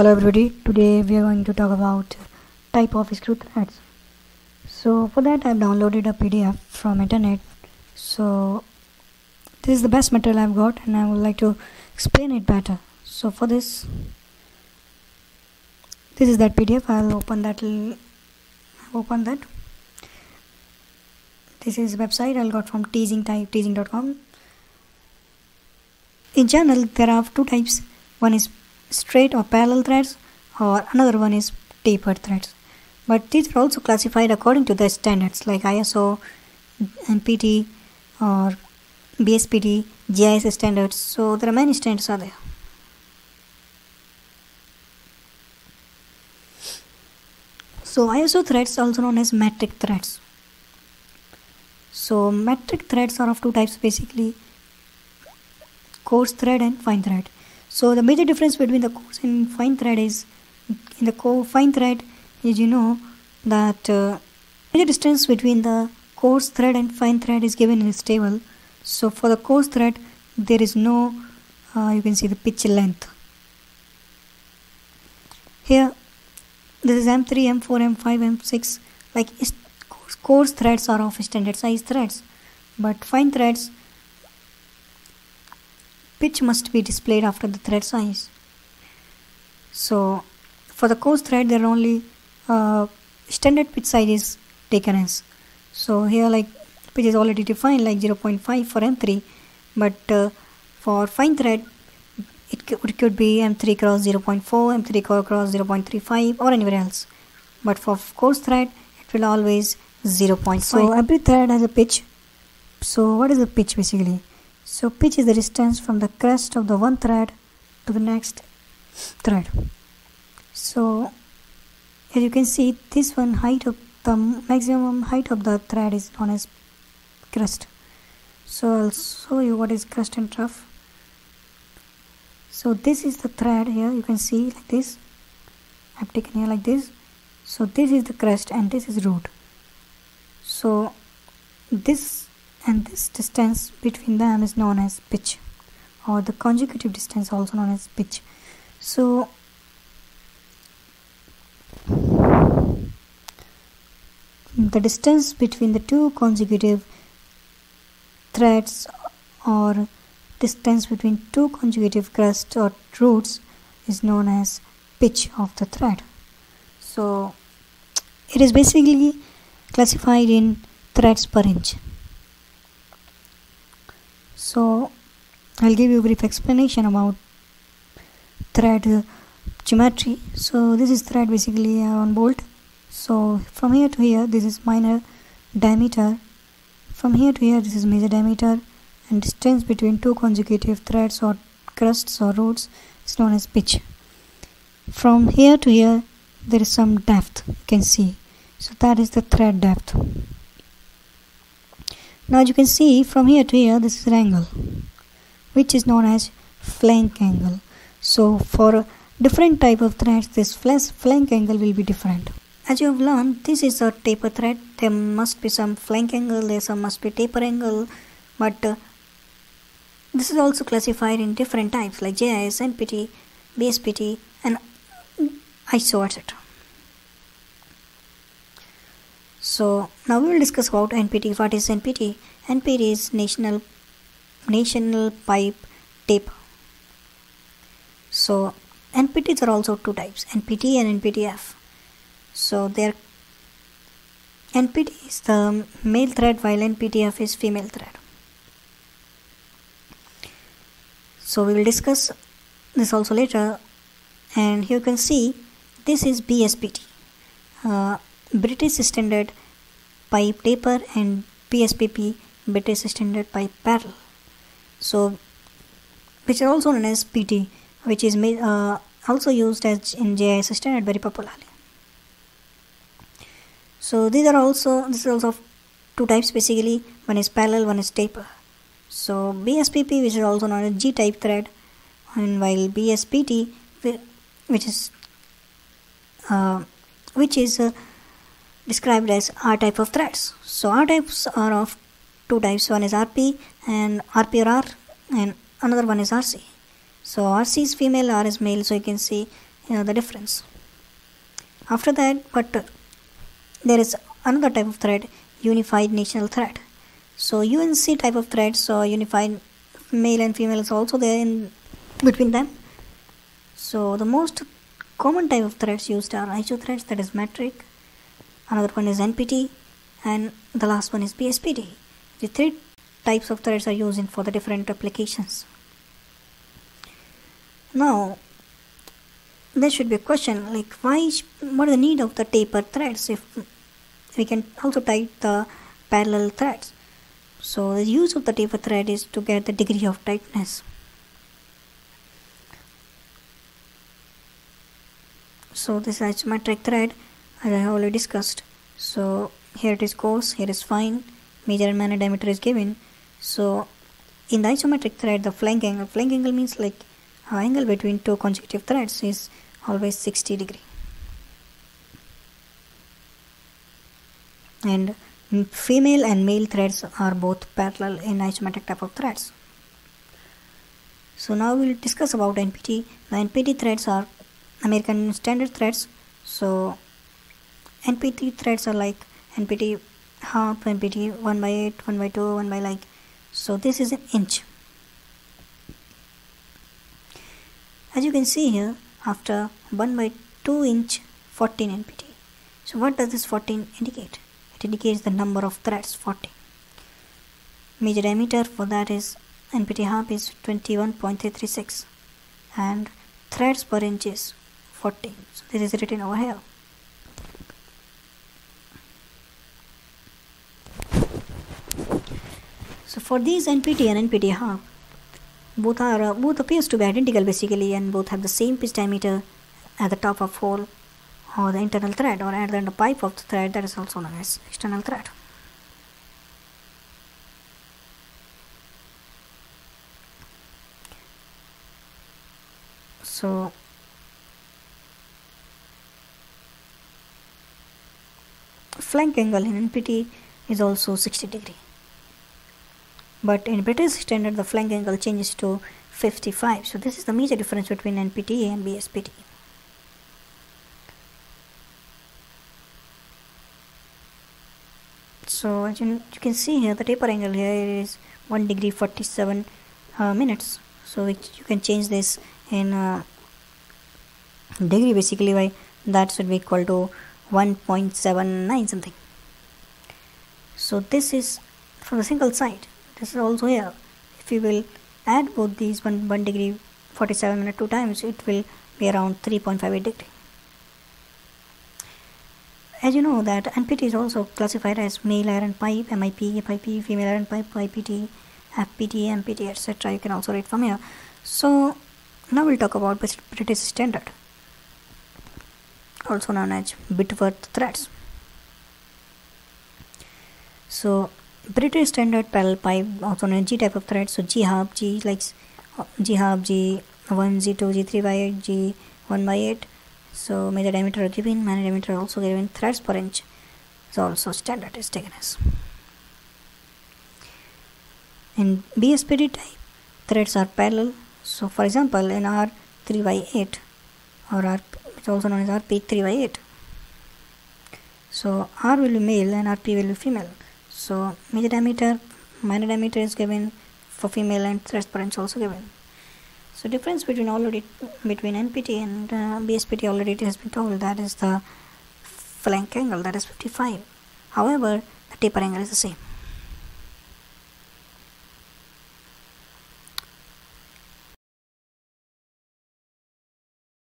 hello everybody. Today we are going to talk about type of screw threads so for that i've downloaded a pdf from internet. So this is the best material i've got and i would like to explain it better. So for this this is that pdf i'll open that open that. This is website i got from teasing type teasing.com in general there are two types. One is straight or parallel threads or another one is tapered threads. But these are also classified according to the standards like ISO, NPT or BSPT, JIS standards. So there are many standards are there. So ISO threads also known as metric threads. So metric threads are of two types basically. Coarse thread and fine thread so the major difference between the coarse and fine thread is in the fine thread is you know that uh, major distance between the coarse thread and fine thread is given in this table. So for the coarse thread there is no uh, you can see the pitch length. Here this is M3, M4, M5, M6 like coarse threads are of standard size threads but fine threads pitch must be displayed after the thread size. So for the coarse thread there are only uh, standard pitch size is taken as. So here like pitch is already defined like 0.5 for M3 but uh, for fine thread it, it could be M3 cross 0.4, M3 cross 0.35 or anywhere else. But for coarse thread it will always 0.5. So every thread has a pitch. So what is the pitch basically? So pitch is the distance from the crest of the one thread to the next thread. So as you can see this one height of the maximum height of the thread is known as crest. So I'll show you what is crest and trough. So this is the thread here you can see like this. I've taken here like this. So this is the crest and this is root. So this and this distance between them is known as pitch or the conjugative distance also known as pitch. So the distance between the two consecutive threads or distance between two consecutive crests or roots is known as pitch of the thread. So it is basically classified in threads per inch so I'll give you a brief explanation about thread geometry. So this is thread basically on bolt. So from here to here this is minor diameter. From here to here this is major diameter and distance between two consecutive threads or crests or roots is known as pitch. From here to here there is some depth you can see. So that is the thread depth now as you can see from here to here this is an angle which is known as flank angle. So for different type of threads this flank angle will be different. As you have learned this is a taper thread there must be some flank angle there some must be taper angle but uh, this is also classified in different types like JIS, NPT, BSPT and ISO etc. So now we will discuss about NPT. What is NPT? NPT is National National Pipe Tape. So NPTs are also two types, NPT and NPTF. So their NPT is the male thread while NPTF is female thread. So we will discuss this also later and here you can see this is BSPT. Uh, British Standard Pipe Taper and BSPP British Standard Pipe Parallel. So, which are also known as PT, which is uh, also used as in JIS standard very popularly. So these are also this is also two types basically. One is parallel, one is taper. So BSPP, which is also known as G-type thread, and while BSPT, which is uh, which is uh, described as R type of threads. So R types are of two types. One is RP and RP or R and another one is RC. So RC is female, R is male. So you can see you know, the difference after that but there is another type of thread unified national thread so unc type of thread so unified male and female is also there in between them so the most common type of threads used are iso threads that is metric another one is npt and the last one is bspt the three types of threads are used for the different applications. Now there should be a question like why what is the need of the taper threads if we can also type the parallel threads? So the use of the taper thread is to get the degree of tightness. So this is isometric thread as I have already discussed so here it is coarse here is fine. Major and minor diameter is given. So in the isometric thread the flank angle flank angle means like uh, angle between two consecutive threads is always 60 degree. And female and male threads are both parallel in isometric type of threads. So now we'll discuss about NPT the NPT threads are American standard threads. So NPT threads are like NPT half NPT 1 by 8 1 by 2 1 by like so this is an inch. As you can see here after 1 by 2 inch 14 NPT so what does this 14 indicate? It indicates the number of threads 14. major diameter for that is NPT half is 21.336 and threads per inch is 40 so this is written over here so for these NPT and NPTF both are uh, both appears to be identical basically and both have the same pitch diameter at the top of hole or the internal thread or at the end of pipe of the thread that is also known as external thread. So flank angle in NPT is also 60 degree but in British standard the flank angle changes to 55 so this is the major difference between NPT and BSPT so as you, you can see here the taper angle here is 1 degree 47 uh, minutes. So it, you can change this in uh, degree basically by that should be equal to 1.79 something. So this is from the single side is also here if you will add both these 1, 1 degree 47 minute two times it will be around 3.58 degree as you know that NPT is also classified as male iron pipe, MIP, FIP, female iron pipe, IPT, FPT, MPT, etc. You can also read from here. So now we'll talk about British standard, also known as Whitworth threads. So British standard parallel pipe, also known as G type of thread. So G half, G like G half, G one, G two, G three by eight, G one by eight. So major diameter given, minor diameter also given. Threads per inch is also standard is taken as. In BSPT type, threads are parallel. So for example, in R three by eight, or R, it's also known as RP three by eight. So R will be male and RP will be female so major diameter minor diameter is given for female and thread inch also given. So difference between already between NPT and uh, BSPT already it has been told that is the flank angle that is 55 however the taper angle is the same